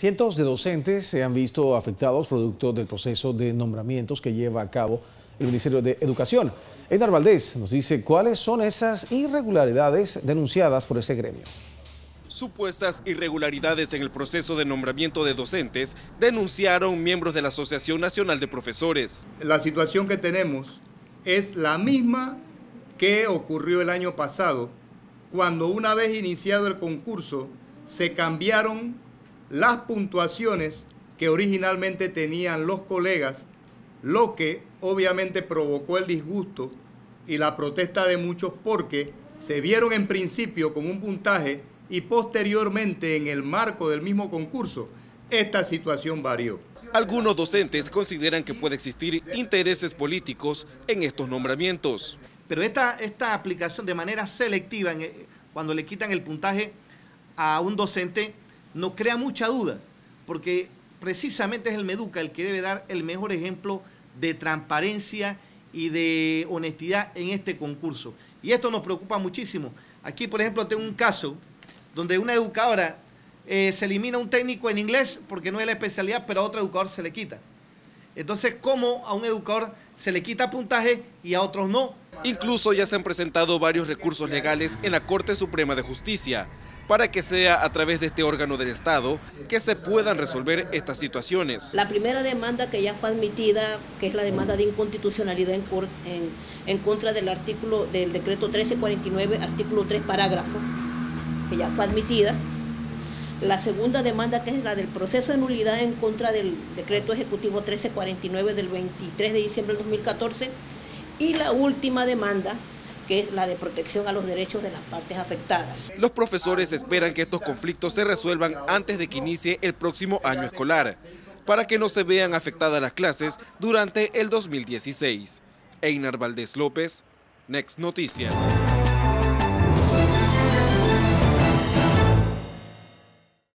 Cientos de docentes se han visto afectados producto del proceso de nombramientos que lleva a cabo el Ministerio de Educación. Edgar Valdés nos dice cuáles son esas irregularidades denunciadas por ese gremio. Supuestas irregularidades en el proceso de nombramiento de docentes denunciaron miembros de la Asociación Nacional de Profesores. La situación que tenemos es la misma que ocurrió el año pasado, cuando una vez iniciado el concurso se cambiaron las puntuaciones que originalmente tenían los colegas, lo que obviamente provocó el disgusto y la protesta de muchos porque se vieron en principio con un puntaje y posteriormente en el marco del mismo concurso, esta situación varió. Algunos docentes consideran que puede existir intereses políticos en estos nombramientos. Pero esta, esta aplicación de manera selectiva, cuando le quitan el puntaje a un docente, nos crea mucha duda, porque precisamente es el Meduca el que debe dar el mejor ejemplo de transparencia y de honestidad en este concurso. Y esto nos preocupa muchísimo. Aquí, por ejemplo, tengo un caso donde una educadora eh, se elimina un técnico en inglés porque no es la especialidad, pero a otro educador se le quita. Entonces, ¿cómo a un educador se le quita puntaje y a otros no? Incluso ya se han presentado varios recursos legales en la Corte Suprema de Justicia para que sea a través de este órgano del Estado que se puedan resolver estas situaciones. La primera demanda que ya fue admitida, que es la demanda de inconstitucionalidad en, contra del artículo del decreto 1349, artículo 3, parágrafo, que ya fue admitida. La segunda demanda, que es la del proceso de nulidad en contra del decreto ejecutivo 1349 del 23 de diciembre del 2014. Y la última demanda, que es la de protección a los derechos de las partes afectadas. Los profesores esperan que estos conflictos se resuelvan antes de que inicie el próximo año escolar, para que no se vean afectadas las clases durante el 2016. Einar Valdés López, Next Noticias.